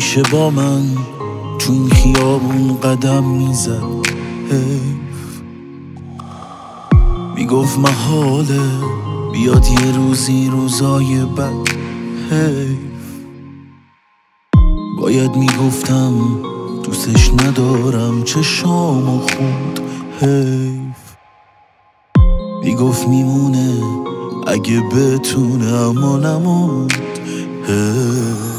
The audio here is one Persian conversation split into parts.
همیشه با من این خیابون قدم می‌زد. حیف. می‌گفت محاله بیاد یه روزی روزای بد. حیف. باید می‌گفتم دوستش ندارم چه شام و خود. حیف. می‌گفت میمونه اگه بتونه اما نموند. حیف.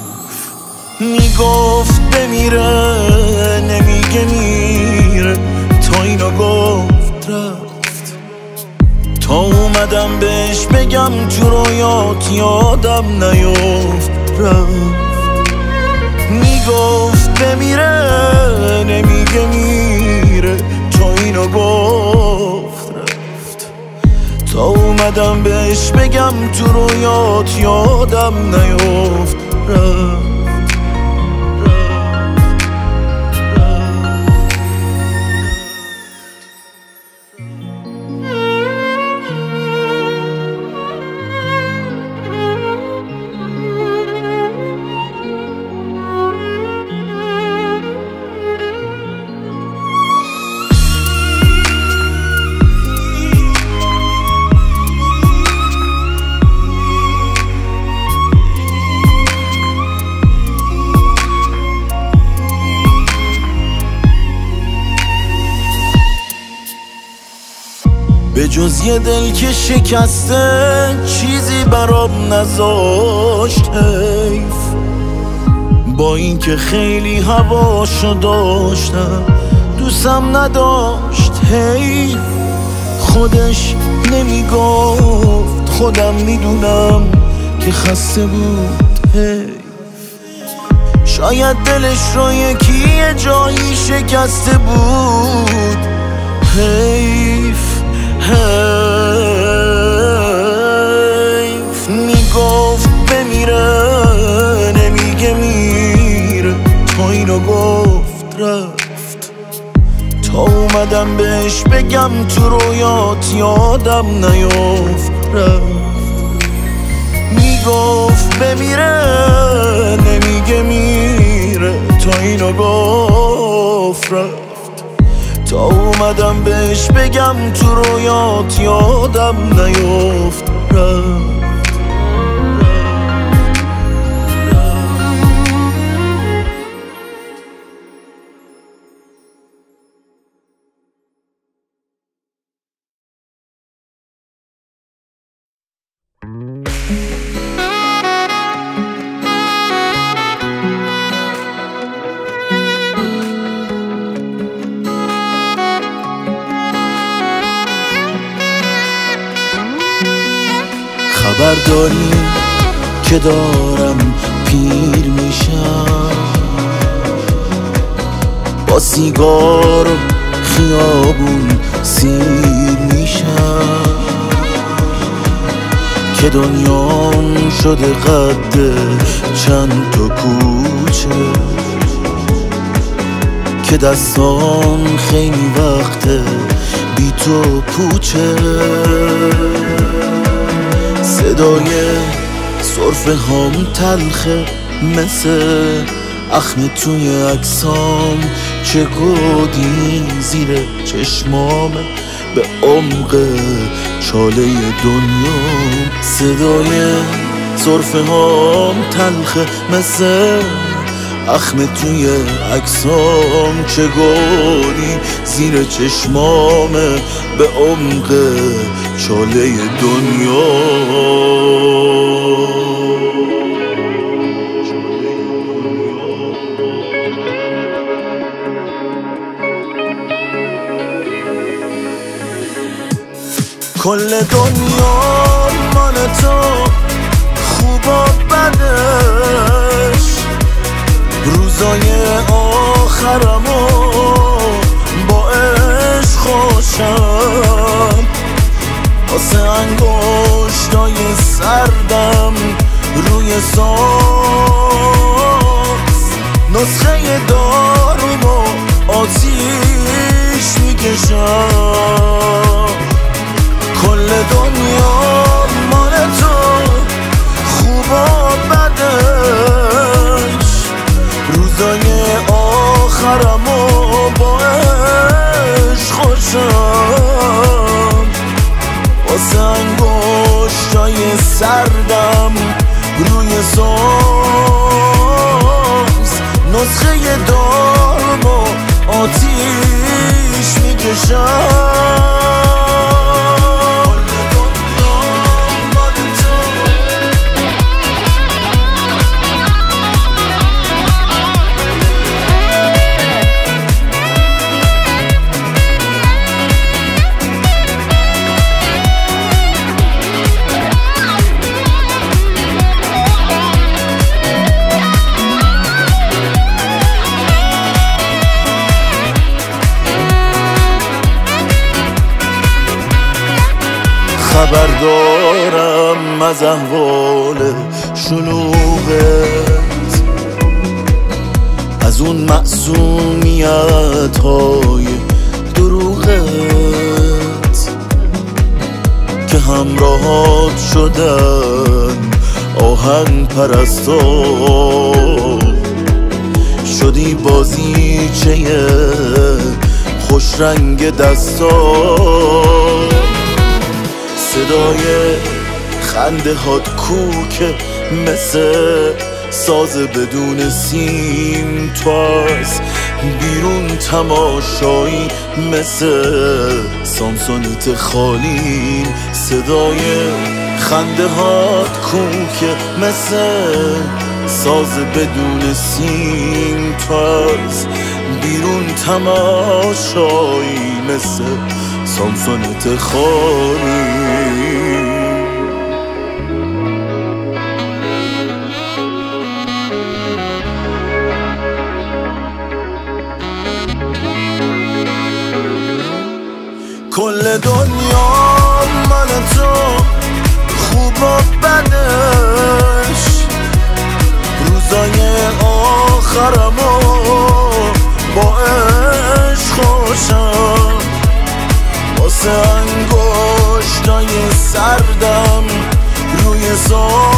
می‌گفت بمیره نمیگه میره. تا اینو گفت رفت. تا اومدم بهش بگم تو رویات یادم نیفت رفت. می‌گفت بمیره نمیگه میره. تا اینو گفت رفت. تا اومدم بهش بگم تو رویات یادم نیفت رفت. جز یه دل که شکسته چیزی برام نذاشت. حیف. با اینکه خیلی هواشو داشتم دوستم نداشت. حیف. خودش نمی‌گفت خودم می‌دونم که خسته بود. حیف. شاید دلش رو یکی جایی شکسته بود. حیف. حیف می‌گفت بمیره نمیگه میره تا اینو گفت رفت. تا اومدم بهش بگم تو رویات یادم نیفت رفت. می‌گفت بمیره نمیگه میره تا اینو گفت رفت. اومدم بهش بگم تو رویات یادم نیفت رفت. دارم پیر میشم. با سیگار و خیابون سیر میشم. که دنیام شده قد چند تا کوچه. که دستان خیلی وقته بی تو پوچه. صدای صرفه هم تلخه مثل اخم توی عکسام چه گودی زیر چشمام به عمق چاله دنیا. صدای صرفه هم تلخه مثل اخم توی عکسام چه گودی زیر چشمام به عمق چاله دنیا. کل دنیا مال تو خوب و بدش روزای آخرمو با عشق خوشم. واسه انگشتای سردم روی ساز. نسخه دارومو آتیش می‌کشم. کل دنیا مال تو خوب و بدش آخرم و با عشق خوشم. واسه انگشتای سردم روی ساز. نسخه دارم و آتیش می‌کشم. خبر دارم از احوال شلوغت. از اون معصومیت های دروغت که همراهات شدن آهن پرستا شدی بازیچه خوش رنگ دستا صدای خنده هات کوک مثل ساز بدون سیم تو از بیرون تماشایی مثل سامسونیت خالی صدای خنده هات کوک مثل ساز بدون سیم تو از بیرون تماشایی مثل سامسونت خالی آخرم با عشق خوشم. واسه انگشتای سردم روی ساز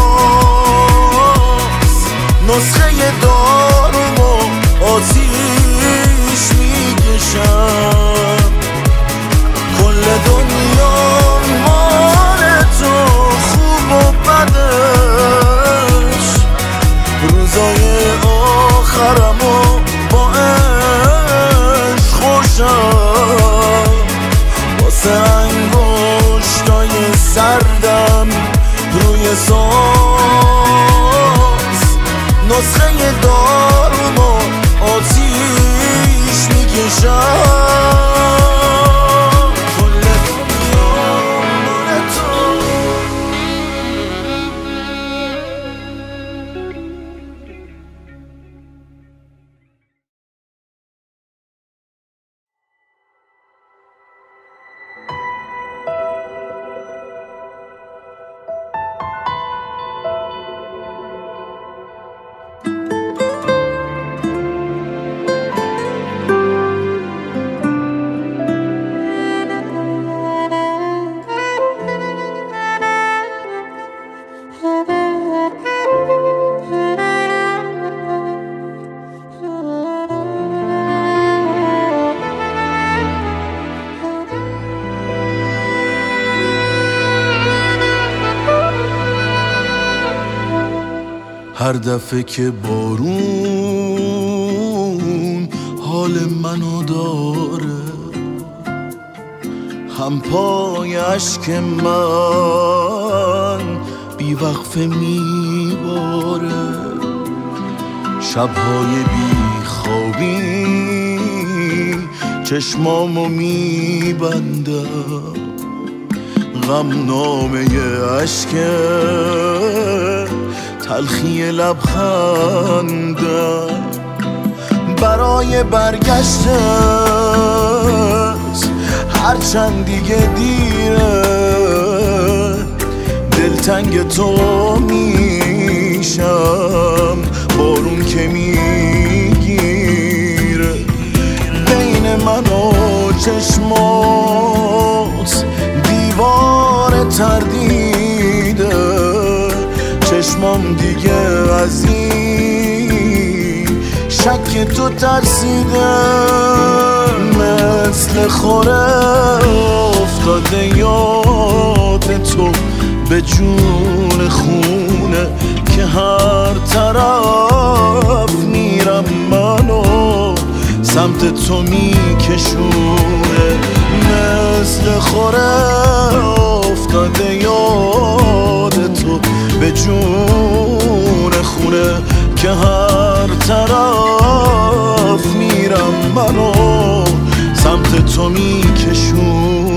نسخه دارم و آتیش می‌کشم. دفعه که بارون حال منو داره. هم پای اشک من بیوقفه میباره. شبهای بیخوابی چشمامو میبندم غم نامه اشک تلخی لبخندم برای برگشتت هرچند دیگه دیره دلتنگ تو میشم بارون که می‌گیره بین من و چشمات دیوار تردیده چشمام دیگه از این شک تو ترسیده مثل خوره افتاده یاد تو به جون خونه که هر طرف میرم منو سمت تو میکشونه. مثل خوره افتاده یاد تو به جون خونه که هر طرف میرم منو سمت تو میکشونه.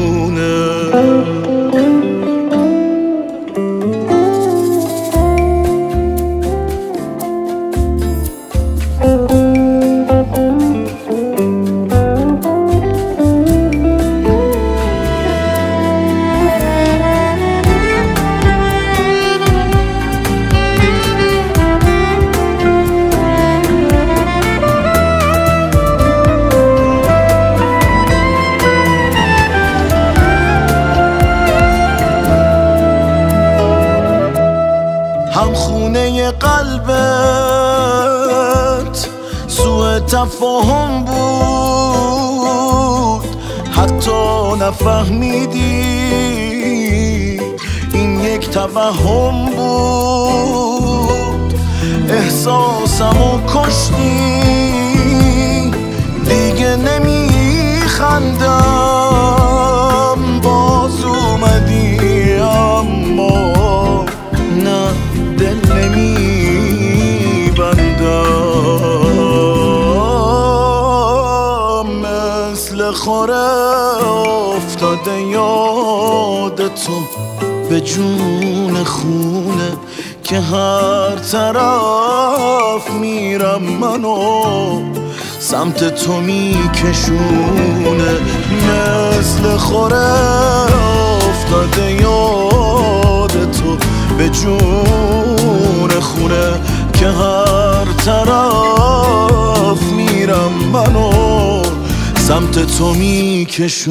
قلبت. سوء تفاهم بود. حتی نفهمیدی. این یک توهم بود. احساسمو کشتی. دیگه نمیخندم. به جون خونه که هر طرف میرم منو سمت تو میکشونه. مثل خوره افتاده یاد تو به جون خونه که هر طرف میرم منو سمت تو میکشونه.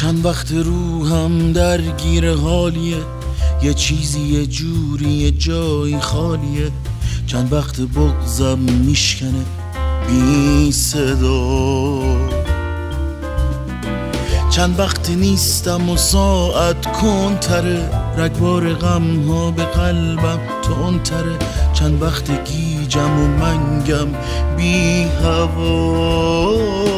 چند وقت روحم درگیر حالیه یه چیزی یه جوری یه جایی خالیه. چند وقت بغزم میشکنه بی صدا. چند وقت نیستم و ساعت کنتره رگبار غم ها به قلبم تره چند وقت گیجم و منگم بی هوا.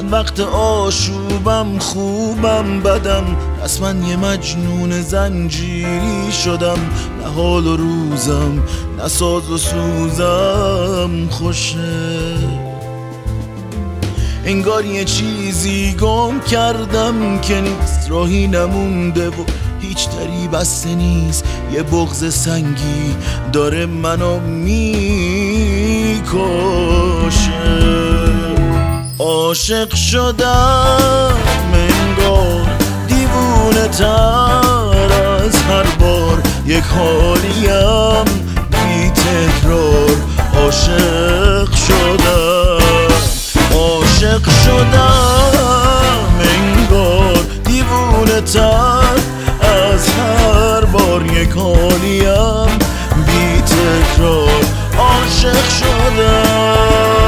چند وقت آشوبم خوبم بدم. پس من یه مجنون زنجیری شدم. نه حال و روزم نه ساز و سوزم خوشه. انگار یه چیزی گم کردم که نیست. راهی نمونده و هیچ دری بسته نیست. یه بغز سنگی داره منو می‌کشه. عاشق شدم انگار دیوونه تر از هر بار. یک حالیم بی تکرار عاشق شدم عاشق شدم انگار دیوونه تر از هر بار. یک حالیم بی تکرار عاشق شدم.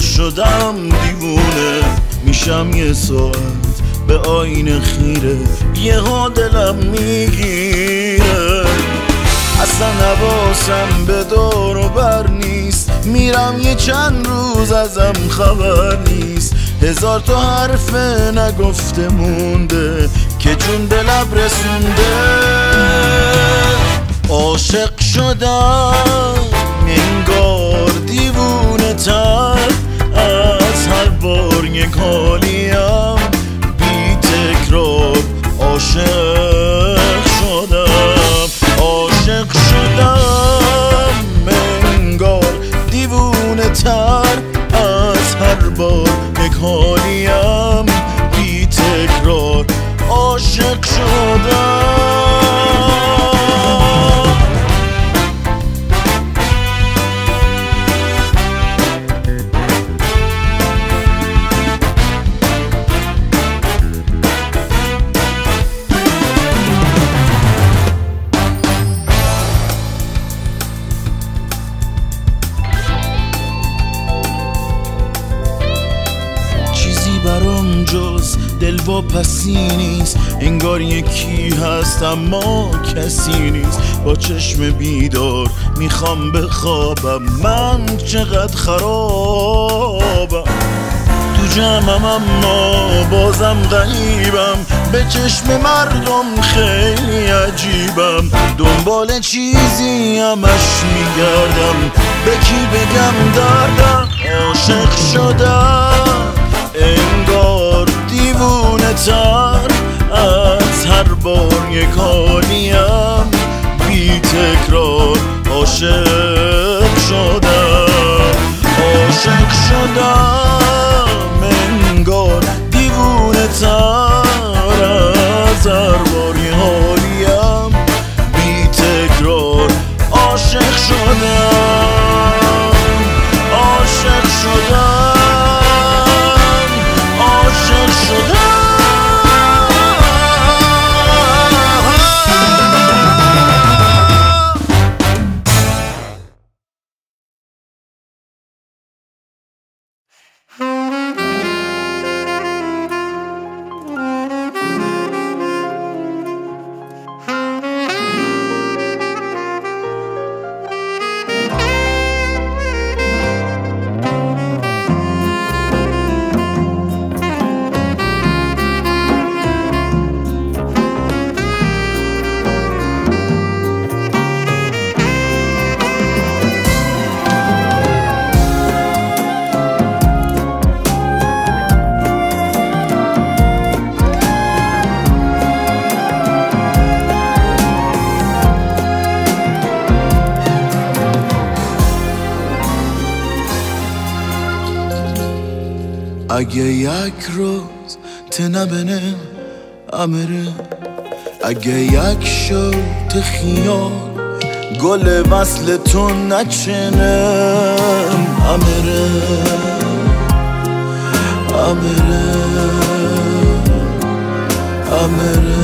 شدم دیوونه. میشم یه ساعت به آین خیره. یه ها دلم می‌گیره. اصلا نباسم به دور و بر نیست. میرم یه چند روز ازم خبر نیست. هزار تا حرف نگفته مونده که جون به لب رسونده. عاشق شدم انگار دیوونه. تر از هر بار یک حالیم بی تکرار عاشق شدم. عاشق شدم. انگار دیوونه تر از هر بار یک حالیم بی تکرار عاشق شدم. اما کسی نیست. با چشم بیدار می‌خوام بخوابم. من چقدر خرابم. تو جمعم اما بازم غریبم. به چشم مردم خیلی عجیبم. دنبال چیزی همش میگردم. به کی بگم دردم؟ عاشق شدم. انگار دیوونه تر بار یک حالیم بی تکرار عاشق شدم. عاشق شدم. نچنم امره امره امره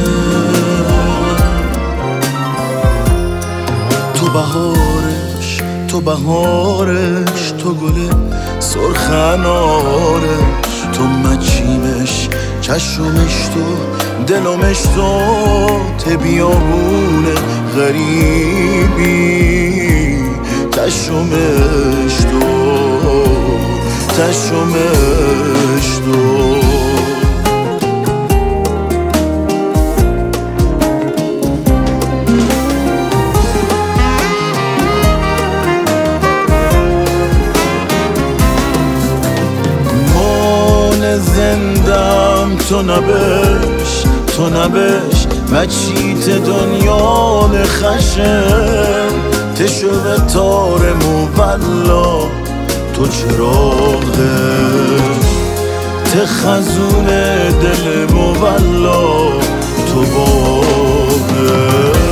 تو بهارش تو بهارش تو گل سرخنارش تو مچیمش چشمش تو دلمش تو تبیامون غریبی چشمش تو چشمش تو مان زندم تو نبش تو نبش مچیت دنیا خشم تشو به تار مولا تو چراغش ته خزون دل مولا تو باغش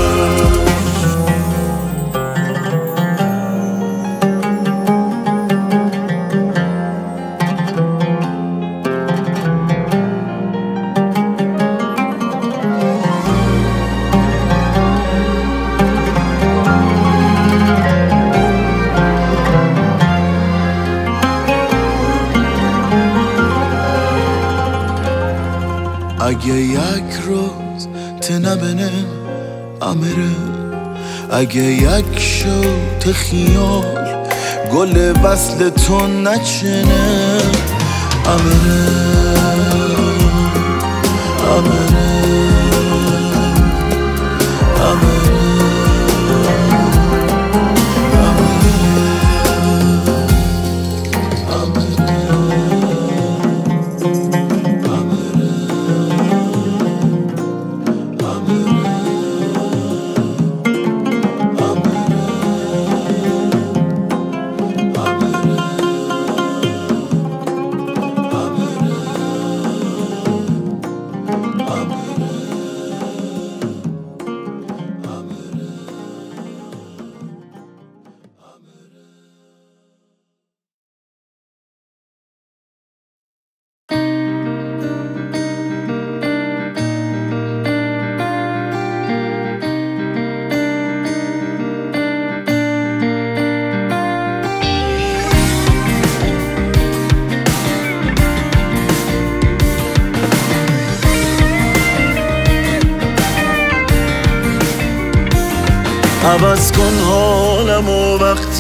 اگه یک شد خیال گل وصل تو نچنه امره امره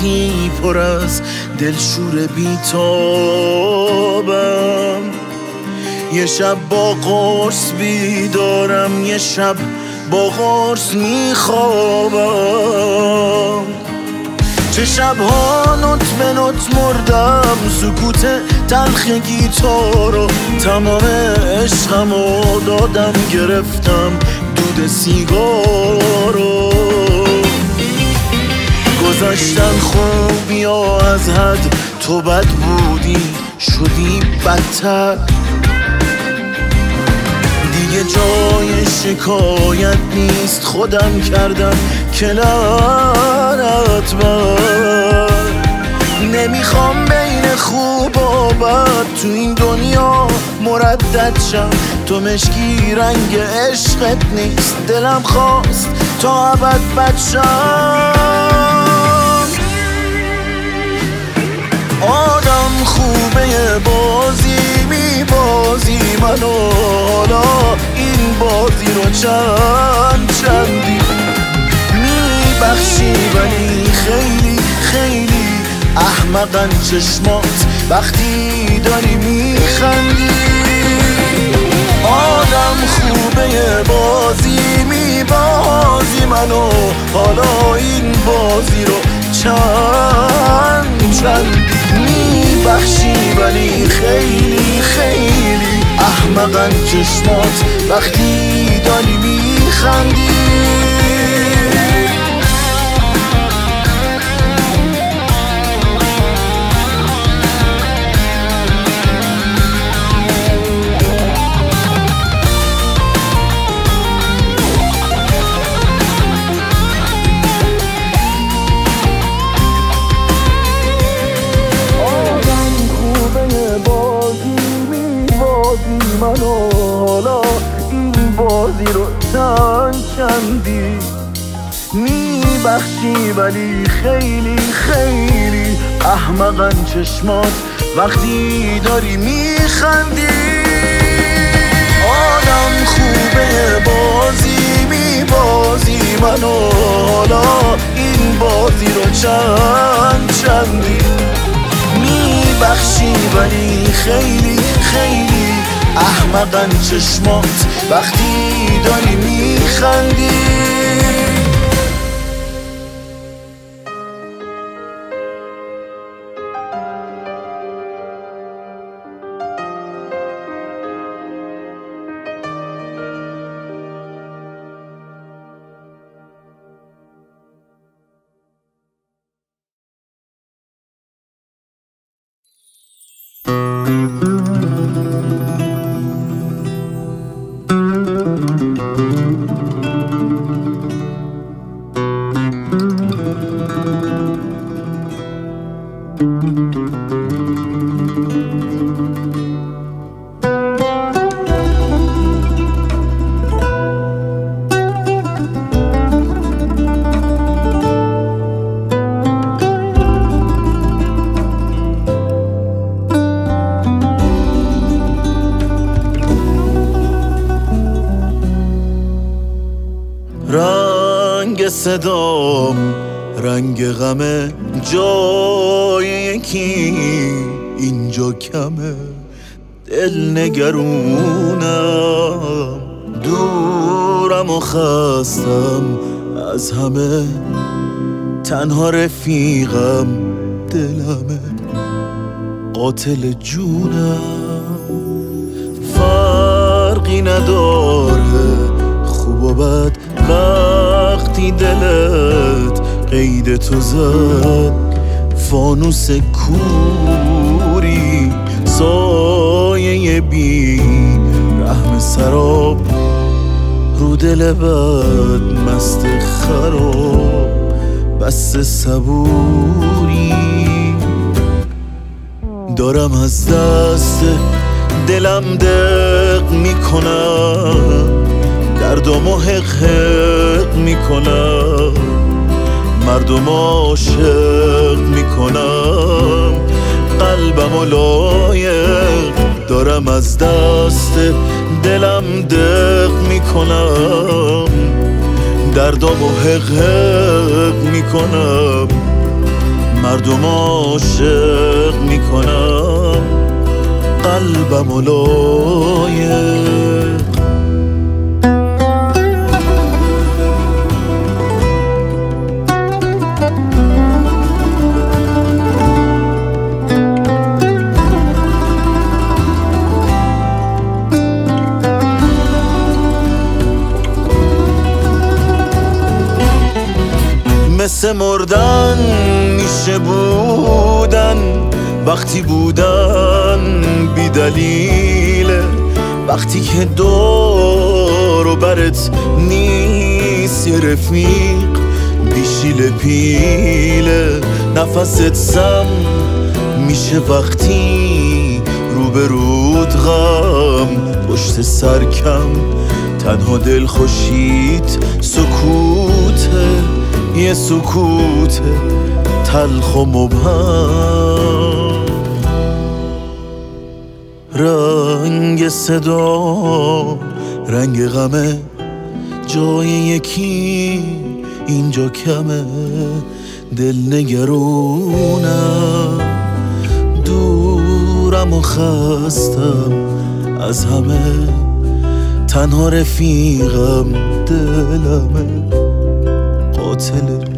وقتی پر از دلشور بیتابم. یه شب با قرص بیدارم یه شب با قرص میخوابم. چه شبها نوت به نوت مردم سکوت تلخ گیتارو تمام عشقم و دادم گرفتم دود سیگارو گذاشتن خوب یا از حد تو بد بودی شدی بدتر. دیگه جای شکایت نیست خودم کردم کنارت بر. نمی‌خوام بین خوب و بد تو این دنیا مردد شم. تو مشکی رنگ عشقت نیست دلم خواست تا ابد بد شم. آدم خوبه بازی می بازی منو حالا این بازی رو چند چندی می بخشی ولی خیلی خیلی احمقن چشمات وقتی داری میخندی. آدم خوبه بازی می بازی منو حالا این بازی رو چند چند می بخشی ولی خیلی خیلی احمقن چشمات وقتی داری میخندی. چند چندی می بخشی ولی خیلی خیلی احمقن چشمات وقتی داری میخندی. آدم خوبه بازی می بازی منو حالا این بازی رو چند چندی میبخشی ولی خیلی خیلی احمقن چشمات وقتی داری میخندی. قاتل جونم. فرقی نداره. خوب و بد وقتی دلت قید تو زد. فانوس کوری سایه بی رحم سراب. رو دل بد مست خراب. بس صبوری. دارم از دست دلم دق می‌کنم. دردم و حق می‌کنم. مردم عاشق می‌کنم. قلبم و لایق دارم از دست دلم دق می‌کنم. دردم و حق حق می‌کنم. مردم عاشق می‌کنم قلبم و لایق. مثل مردن میشه بودن وقتی بودن بی دلیله وقتی که دور و برت نیست رفیق بیشیل پیله نفست سم میشه وقتی روبرود غم. پشت سرکم تنها دل خوشید سکوته. یه سکوت تلخ و مبهم. رنگ صدا رنگ غمه جای یکی اینجا کمه. دل نگرونم دورم و خستم از همه. تنها رفیقم دلمه قاتل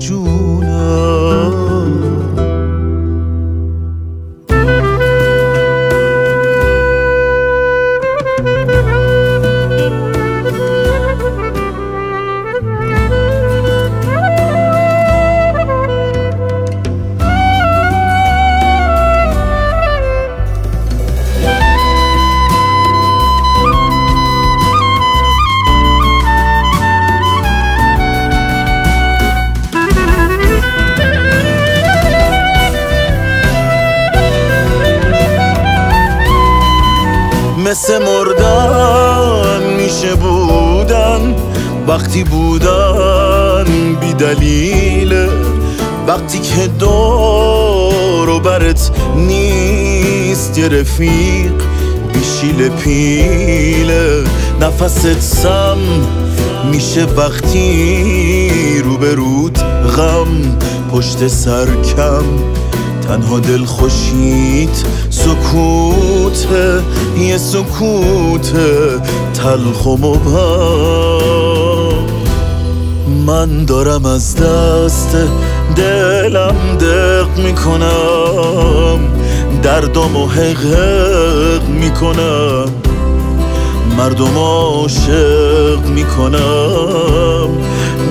مثل مردن میشه بودن. وقتی بودن بی دلیله وقتی که دور و برت نیست یه رفیق بیشیل پیله نفست سم میشه وقتی روبروت غم. پشت سرکم تنها دل خوشید سکوت یه سکوت تلخ و مبهم. من دارم از دست دلم دق می‌کنم. دردم و حق حق می‌کنم. مردم عاشق می‌کنم.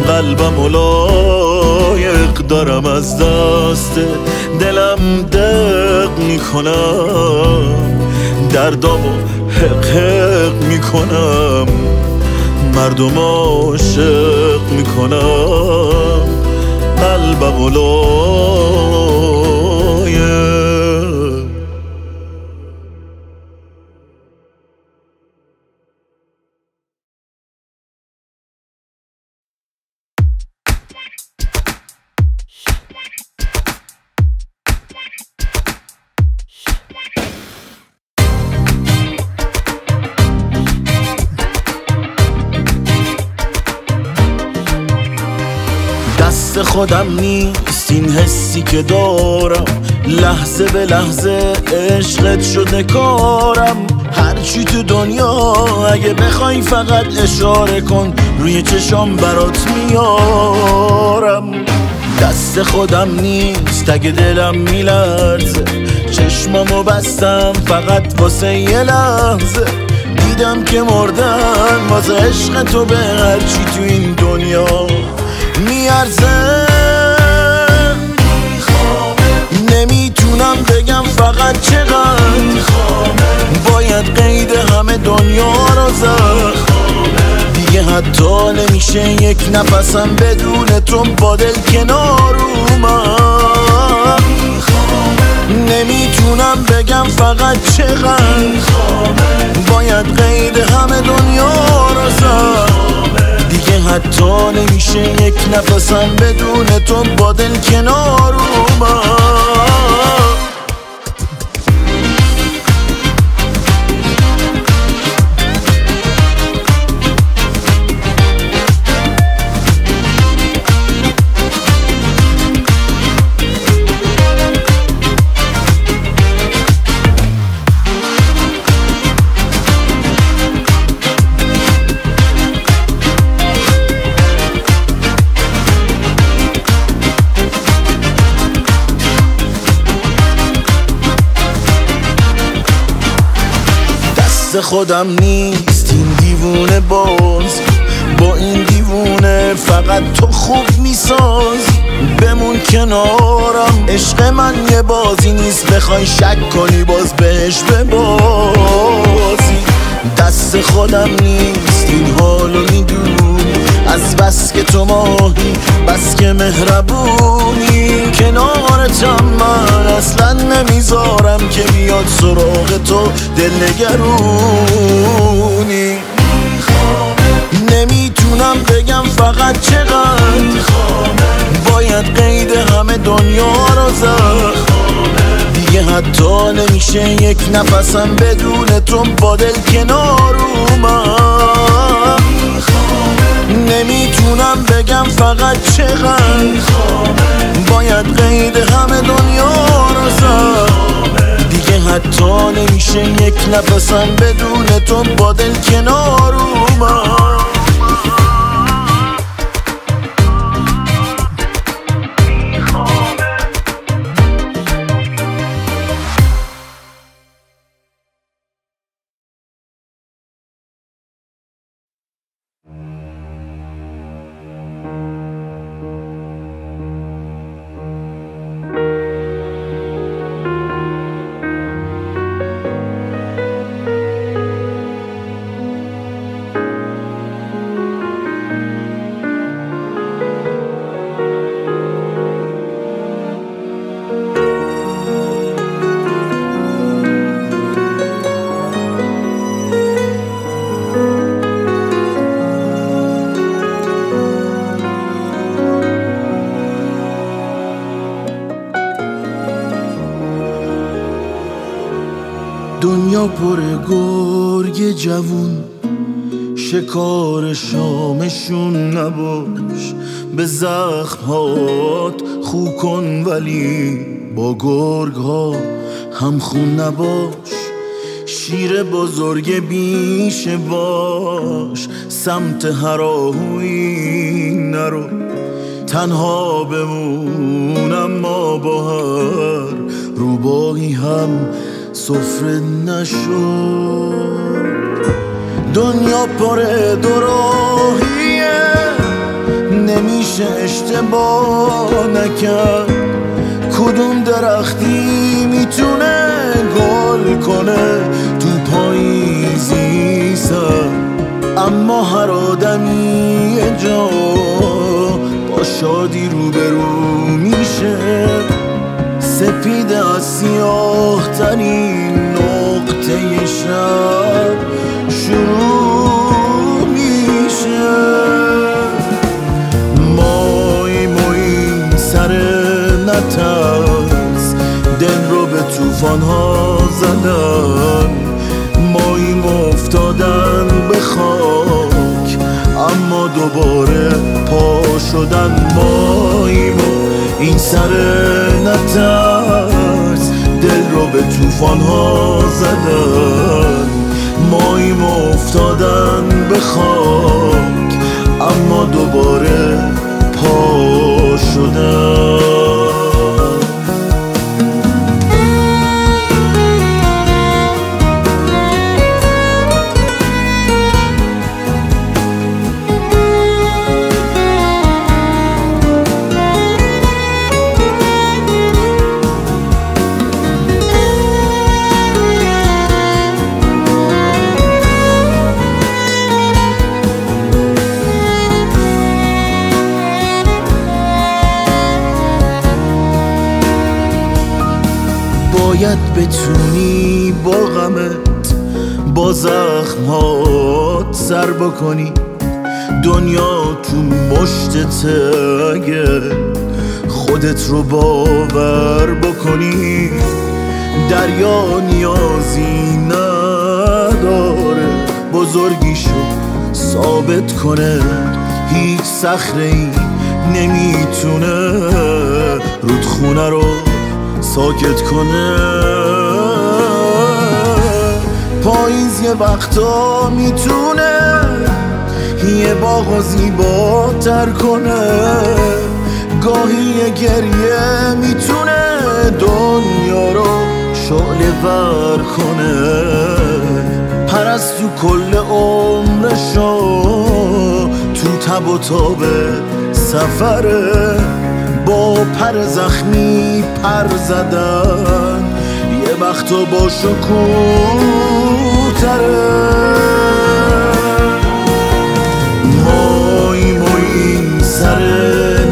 قلبم و لایق دارم از دست دلم دق می‌کنم. دردم و حق حق می‌کنم. مردم عاشق می‌کنم. قلبم و خودم نیست. این حسی که دارم لحظه به لحظه عشقت شده کارم. هرچی تو دنیا اگه بخوای فقط اشاره کن روی چشام برات میارم. دست خودم نیست اگه دلم میلرزه. چشمامو بستم فقط واسه یه لحظه. دیدم که مردن واسه عشق تو به هرچی تو این دنیا میارزه. نمی‌تونم بگم فقط چقدر باید قید همه دنیا رو زد. دیگه حتی نمیشه یک نفسم بدون تو با دل کنار اومد. نمی‌تونم بگم فقط چقدر باید قید همه دنیا رو زد. دیگه حتی نمیشه یک نفسم بدون تو با دل کنار اومد. خودم نیست. این دیوونه باز. با این دیوونه فقط تو خوب می‌سازی بمون کنارم. عشق من یه بازی نیست. بخوای شک کنی باز بهش ببازی. دست خودم نیست. این حالو می‌دونی. از بس که تو ماهی بس که مهربونی. کنارتم من اصلا نمی‌ذارم که بیاد سراغ تو دل نگرونی. نمی‌تونم بگم فقط چقدر. باید قید همه دنیا رو زد. دیگه حتی نمیشه یک نفسم بدون تو با دل کنار نمی‌تونم بگم فقط چقدر. باید قید همه دنیا رو زد. دیگه حتی نمیشه یک نفسم بدون تو با دل کنار اومد. پر گرگ جوون شکار شامشون نباش. به زخم هات خو کن ولی با گرگ ها هم خون نباش. شیر بزرگ بیشه باش سمت هراهوی نرو. تنها بمونم ما با هر روباهی هم سفره نشد. دنیا پر دراهیه نمیشه اشتباه نکرد. کدوم درختی می‌تونه گل کنه تو پاییزی سر اما هر آدمی جا با شادی روبرو میشه. سپید از سیاه ترین نقطه شب شروع میشه. مای مای سر نترس دل رو به توفان ها زدن. مایی افتادن به خاک اما دوباره پا شدن. ماییم و این سر نترس. رو به توفان ها زدن. ماییم افتادن به خاک اما دوباره پا شدن. باید بتونی با غمت با زخمات سر بکنی. دنیا تو مشتت اگه خودت رو باور بکنی. دریا نیازی نداره بزرگیشو ثابت کنه. هیچ صخره ای نمی‌تونه رودخونه رو ساکت کنه. پاییز یه وقتا می‌تونه یه باغ زیباتر کنه. گاهی یه گریه می‌تونه دنیا رو شعله ور کنه. پرستو کل عمرشو تو تب و تاب سفره. با پر زخمی پر زدن. یه وقتا با شکوتره. مای این سر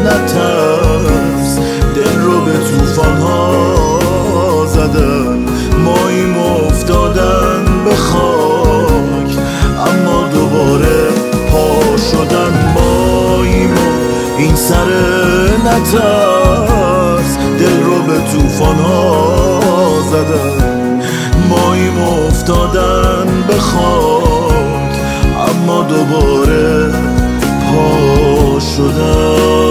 نترس. دل رو به توفان ها زدن ماییم افتادن به خاک. اما دوباره پا شدن. ماییم این سر نترس دل رو به توفان ها زدن. ماییم افتادن به خاک اما دوباره پا شدن.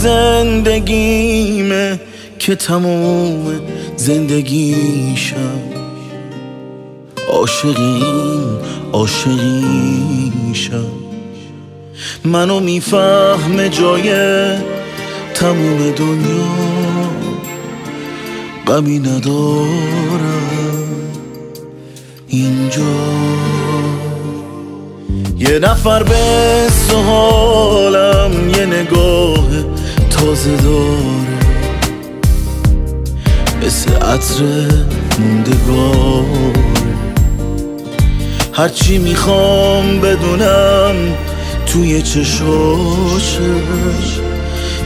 زندگیمه که تموم زندگیشم. عاشقین عاشقیشم. منو می‌فهمه جای تموم دنیا. غمی ندارم اینجا. یه نفر به حالم یه نگاه تازه داره. مثل عطر موندگاره. هرچی می‌خوام بدونم توی چشاشش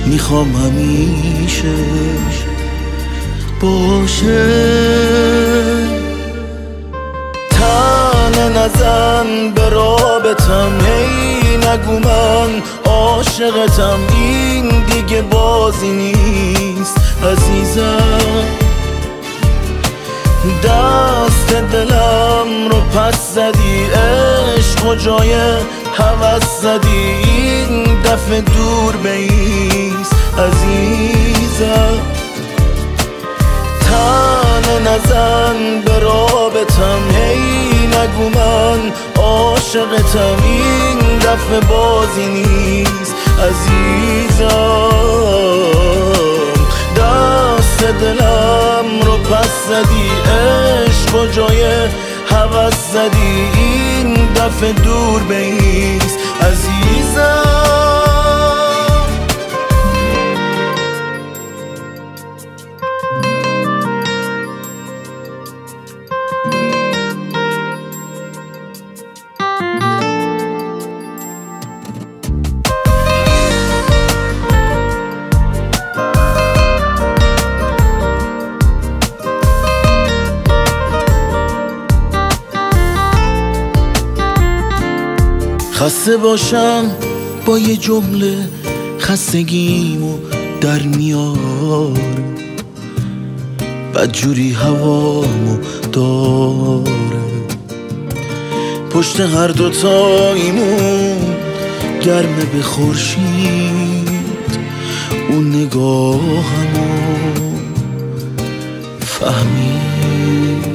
می‌خوام همیشه باشه. تن نزن به رابطم هی نگو من عاشقتم. این دیگه بازی نیست عزیزم. دست دلم رو پس زدی عشق و جای حوض زدی. این دفعه دور بیست عزیزم. تن نزن به رابطم. هی نگو من عاشقتم این دفعه بازی نیست عزیزم. دست دلم رو پس زدی عشق و جای حوض زدی. این دفعه دور بیست عزیزم. خسته باشم با یه جمله خستگیمو در میار. بدجوری هوامو داره پشت هر دوتاییمون گرمه به خورشید. اون نگاهمو فهمید.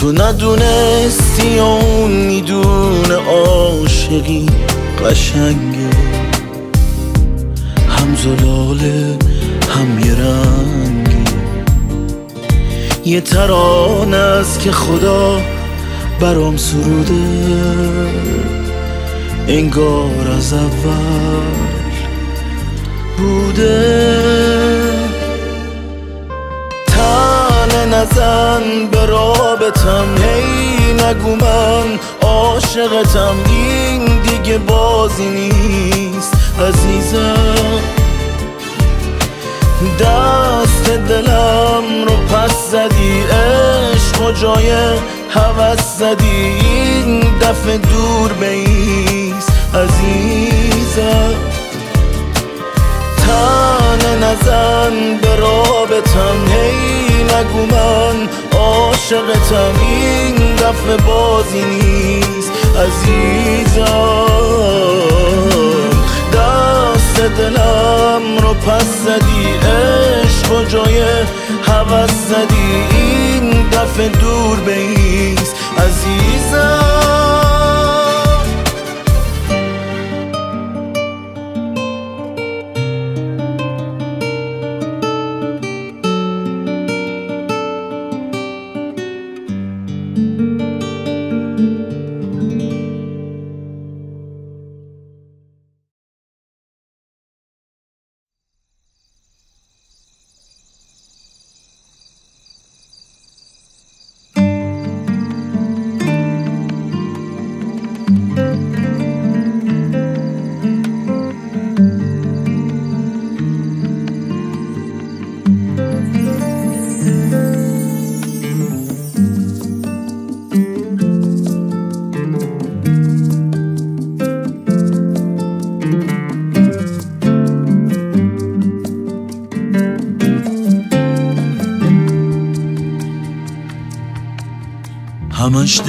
تو ندونستی اون می‌دونه عاشقی قشنگه. هم زلاله هم یه رنگی. یه ترانه است که خدا برام سروده. انگار از اول بوده. نزن به رابطم. هی نگو من عاشقتم. این دیگه بازی نیست. عزیزم دست دلم رو پس زدی. عشق و جای حوض زدی. این دفعه دور بیست. عزیزم تنه نزن به رابطم. هی نگو من عاشقتم این دفعه بازی نیست. عزیزم دست دلم رو پس زدی عشق و جای حوض زدی. این دفعه دور بیست. عزیزم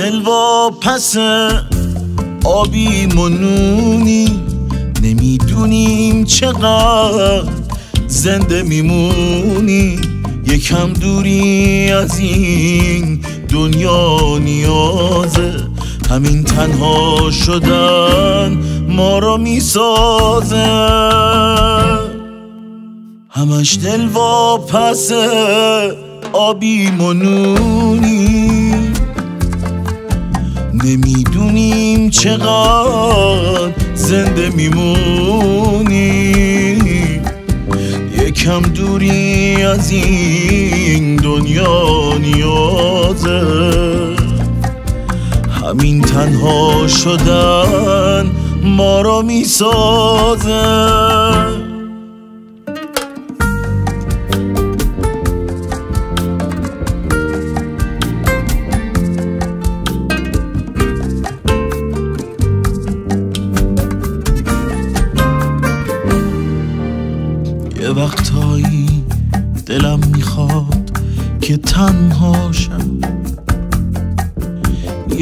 دل و پس آبی منونی. نمی‌دونیم چقدر زنده میمونی. یکم دوری از این دنیا نیازه همین تنها شدن ما را می‌سازه. همش دل و پس آبی منونی. چقدر زنده میمونی؟ یکم دوری از این دنیا نیازه. همین تنها شدن ما را می‌سازه.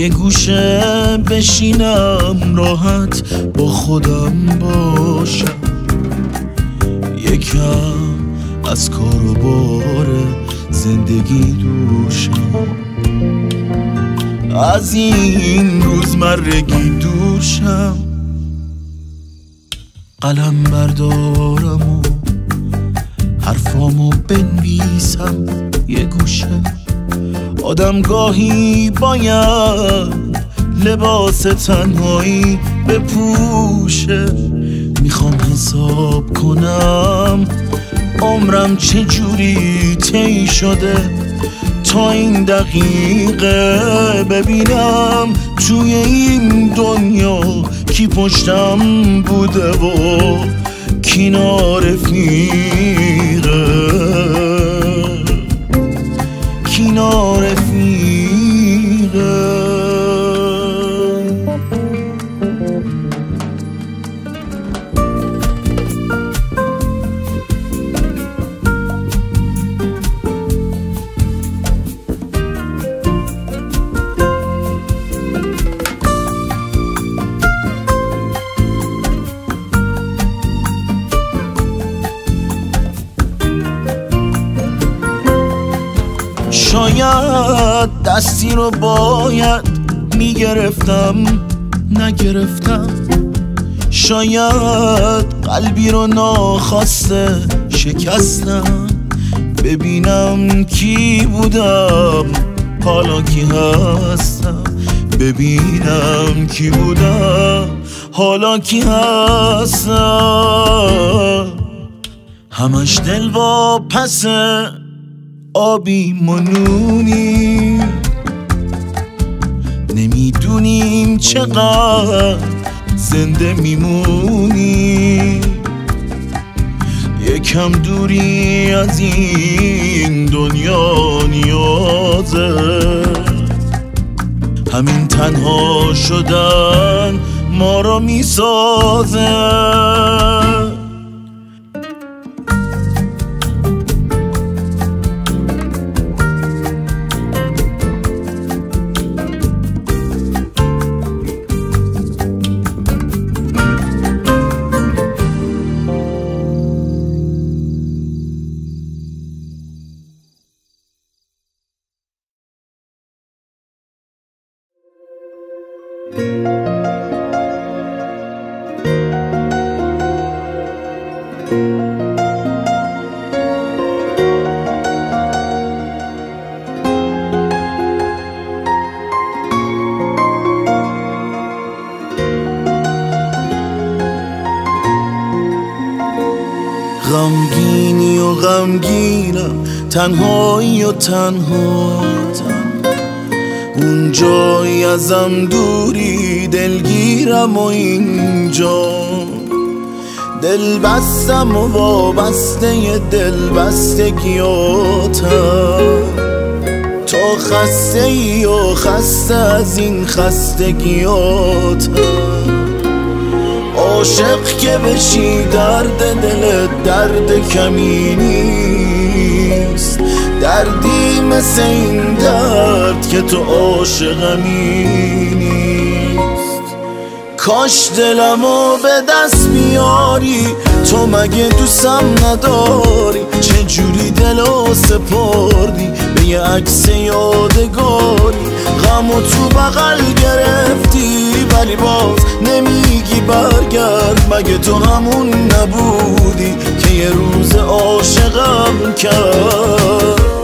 گوشه بشینم راحت با خودم باشم. یکم از کار و بار زندگی دوشم. از این روزمرگی دوشم. قلم بردارم و حرفامو بنویسم. یه گوشه آدم گاهی باید لباس تنهایی بپوشه. می‌خوام حساب کنم عمرم چجوری طی شده تا این دقیقه ببینم توی این دنیا کی پشتم بوده و کی نارفیقه کی شاید دستی رو باید می‌گرفتم نگرفتم. شاید قلبی رو ناخواسته شکستم. ببینم کی بودم حالا کی هستم. ببینم کی بودم حالا کی هستم. همش دل و پسه آبی منونی. نمی‌دونیم چقدر زنده میمونی. یکم دوری از این دنیا نیازه. همین تنها شدن ما را می‌سازه. غمگینی و غمگینم تنهایی و تنها اون جایی ازم دوری دلگیرم و اینجا. دل بستم و وابسته دل بستگیاتم تو خسته ای و خسته از این خستگیاتم. عاشق که بشی درد دل درد کمی نیست. دردی مثل این درد که تو عاشقمی نیست. کاش دلمو به دست بیاری تو مگه دوستم نداری؟ چجوری دلو سپردی؟ به یه عکس یادگاری غم و تو بغل گرفتی. ولی باز نمیگی برگرد. مگه تو همون نبودی که یه روز عاشقم کرد؟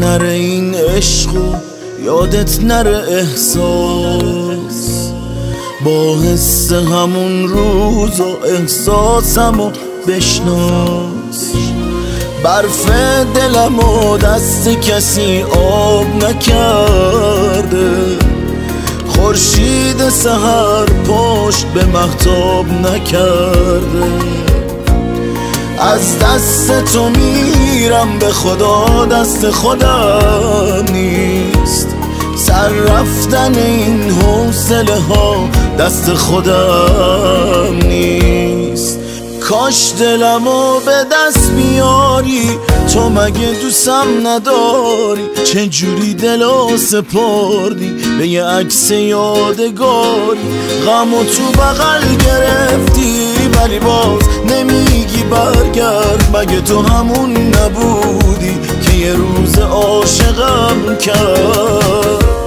نره این عشق و یادت نره احساس. با حس همون روز و احساسم و بشناس. برف دلم و دست کسی آب نکرده. خورشید سهر پشت به محتاب نکرده. از دست تو میرم به خدا دست خودم نیست. سر رفتن این حوصله ها دست خودم نیست. کاش دلمو به دست بیاری تو مگه دوستم نداری؟ چجوری دلو سپردی؟ به یه عکس یادگاری. غم و تو بغل گرفتی. ولی باز نمیگی برگرد. مگه تو همون نبودی که یه روز عاشقم کرد؟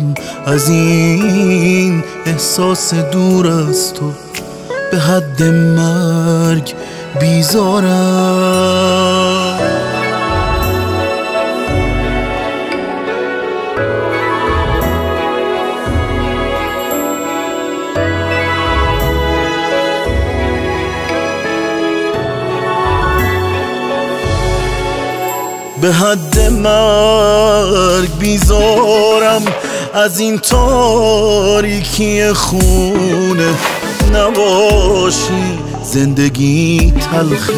بیدارم از این احساس دور از تو به حد مرگ بیزارم. به حد مرگ بیزارم. از این تاریکی خونه نباشی زندگی تلخی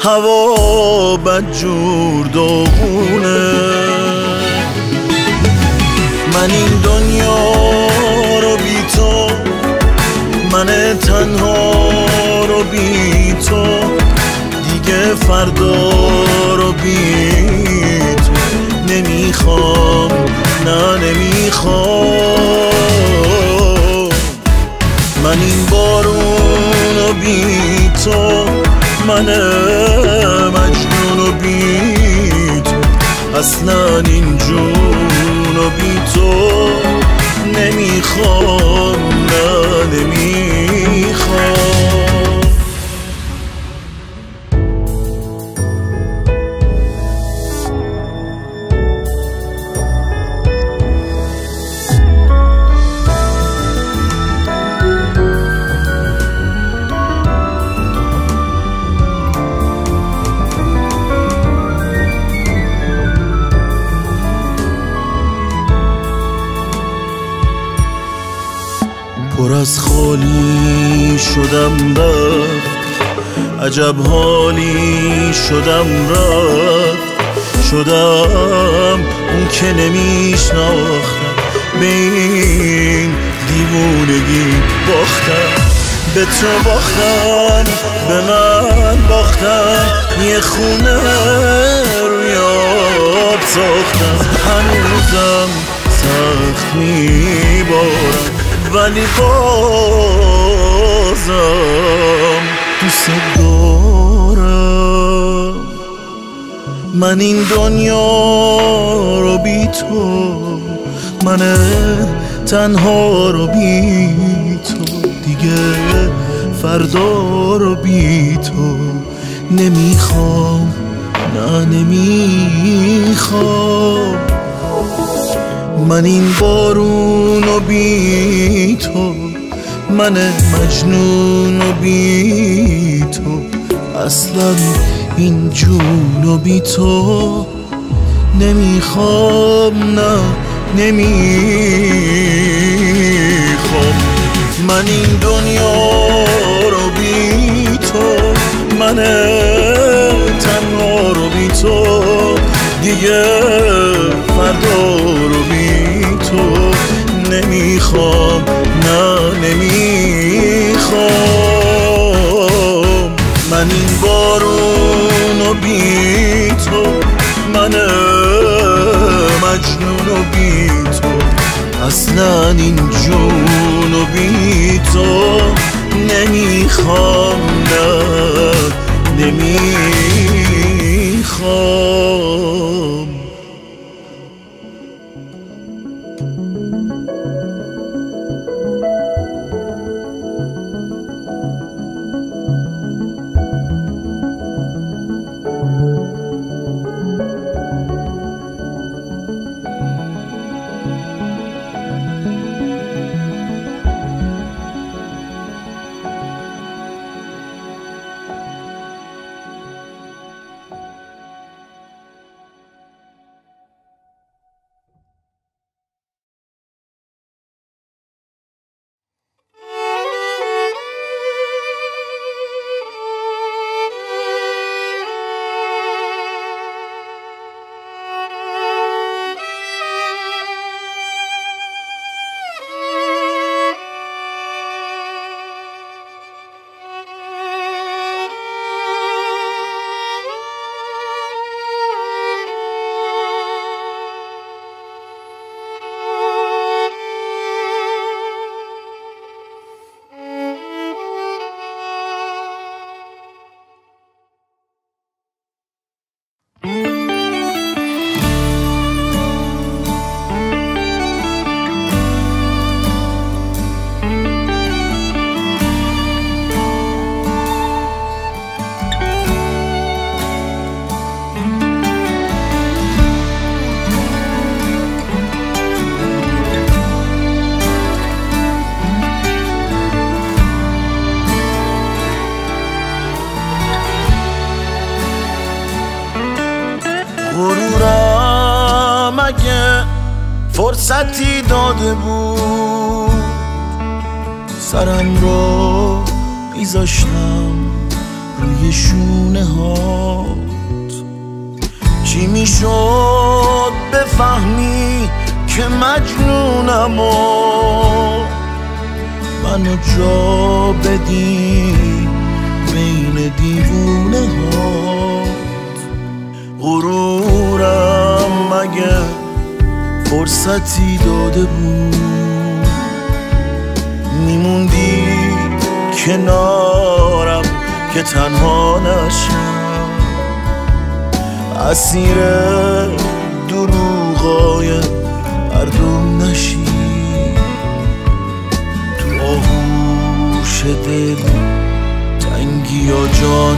هوا بدجور داغونه. من این دنیا رو بی تو من تنها رو بی تو دیگه فردا رو بی تو. نمی‌خوام نه نمی‌خوام من این بارون رو بی تو من مجنون رو بی تو. اصلا این جون رو بی تو نمی‌خوام نه نمی‌خوام از خالی شدم رفت عجب حالی شدم رفت. شدم اون که نمیشناختم به این دیوونگی باختم. به تو باختم به من باختم یه خونه روی آب ساختم. هنوزم سخت میبارم. ولی بازم دوست دارم. من این دنیا رو بی تو من تنها رو بی تو. دیگه فردا رو بی تو. نمی‌خوام نه نمی‌خوام. من این بارون و بی تو من مجنون و بی تو اصلا این جون و بی تو نمی‌خوام نه نمی‌خوام. من این دنیا رو بی تو من تنها رو بی تو دیگه فردا رو نمی‌خوام نه نمی‌خوام. من این بارون و بی تو من مجنون و بی اصلا این جونو بی تو نمی‌خوام نه نمی‌خوام. جا بدی بین دیوونه هات. غرورم مگه فرصتی داده بود؟ میموندی کنارم که تنها نشم. اسیر دروغای مردم نشی. تو آغوش دل تنگی یا جا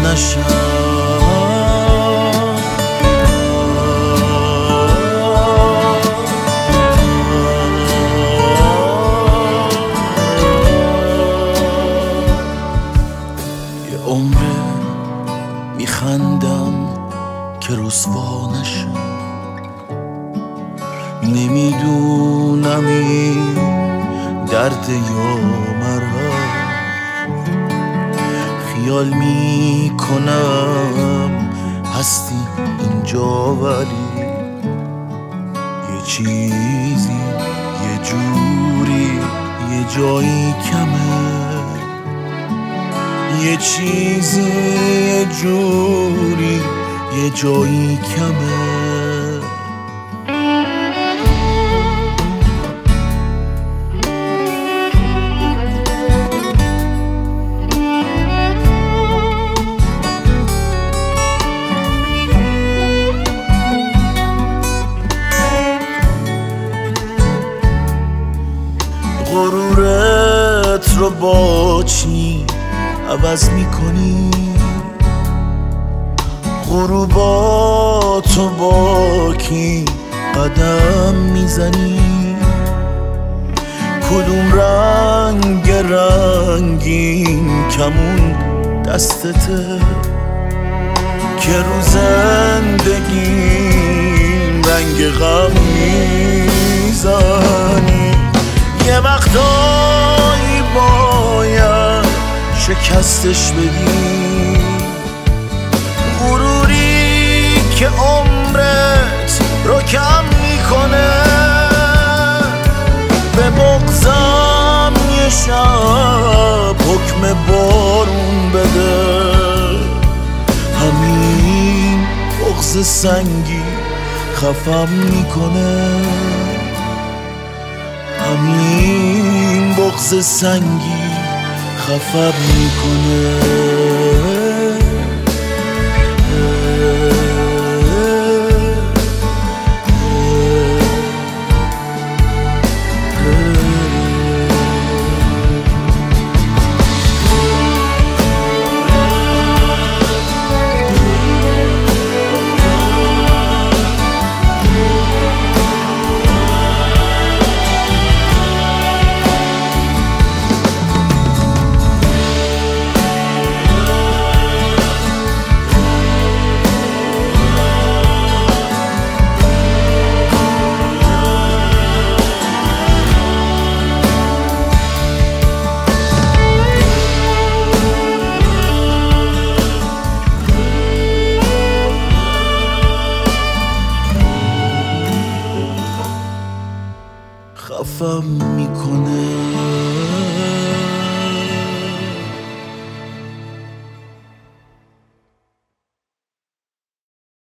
یه عمره میخندم که رسوا نشم. نمی‌دونم این درد یا خیال می‌کنم هستی اینجا ولی یه چیزی یه جوری یه جایی کمه. یه چیزی یه جوری یه جایی کمه. عوض می‌کنی. غروباتو با کی قدم می‌زنی. کدوم رنگ رنگین کمون دستته؟ که رو زندگیم رنگ غم می‌زنی. یه باید شکستش بدی؟ غروری که عمرت رو کم می‌کنه به بغزم یه شب حکم بارون بده. همین بغز سنگی خفم می‌کنه. همین بغز سنگی خفم می‌کنه.